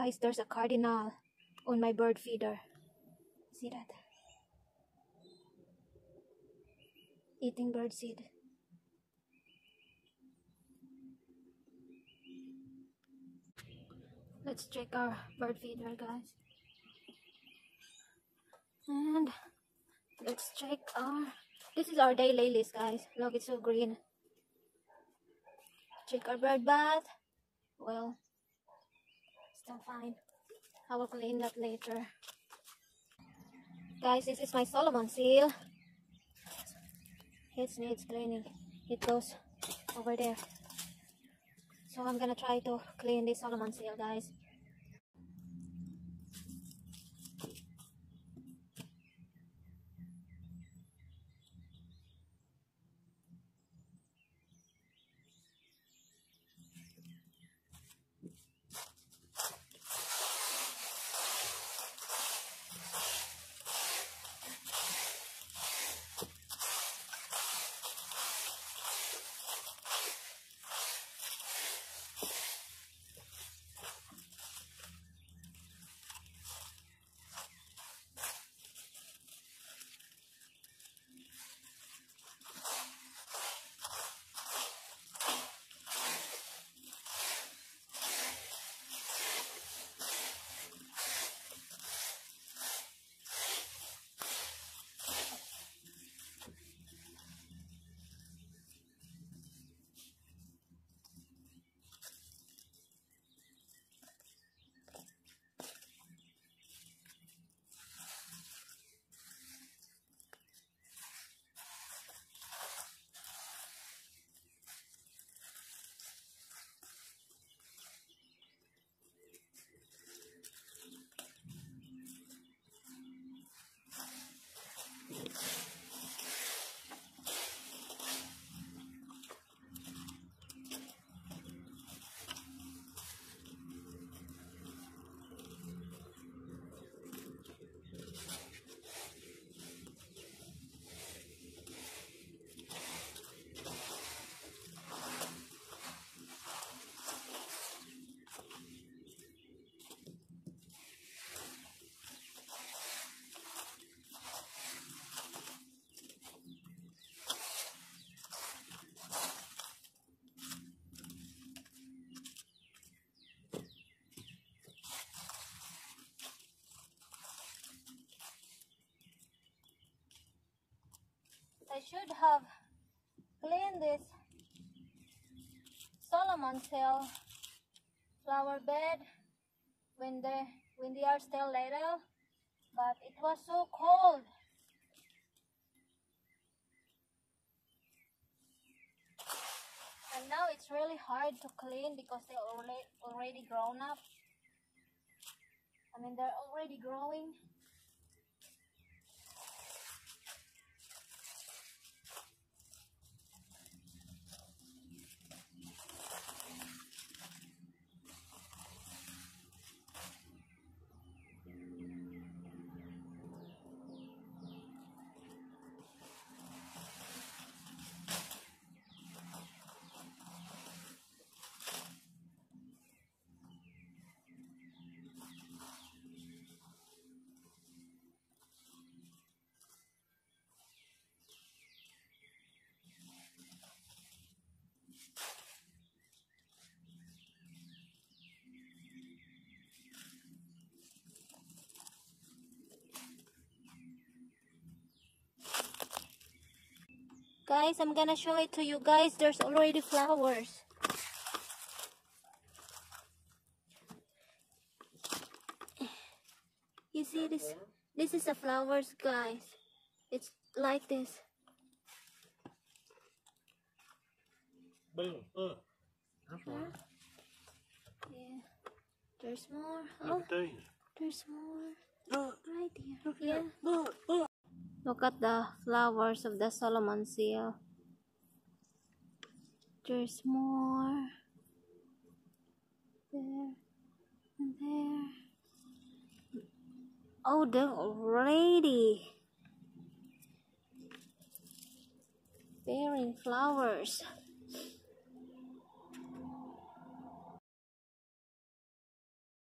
Guys, there's a cardinal on my bird feeder. See that? Eating bird seed. Let's check our bird feeder, guys. And let's check our. This is our day lilies, guys. Look, it's so green. Check our bird bath. Well, still fine. I will clean that later. Guys, this is my Solomon seal. It needs cleaning. It goes over there. So I'm gonna try to clean this Solomon seal, guys. I should have cleaned this Solomon seal flower bed when they when they are still little, but it was so cold. And now it's really hard to clean because they're already already grown up. I mean they're already growing. Guys, I'm gonna show it to you guys. There's already flowers. You see this? This is the flowers, guys. It's like this. Boom. Look. That's Huh? Yeah. There's more. Oh, there's more. Look. Right here. Yeah. Look. Look. Look at the flowers of the Solomon seal. There's more. There and there. Oh, they're already bearing flowers.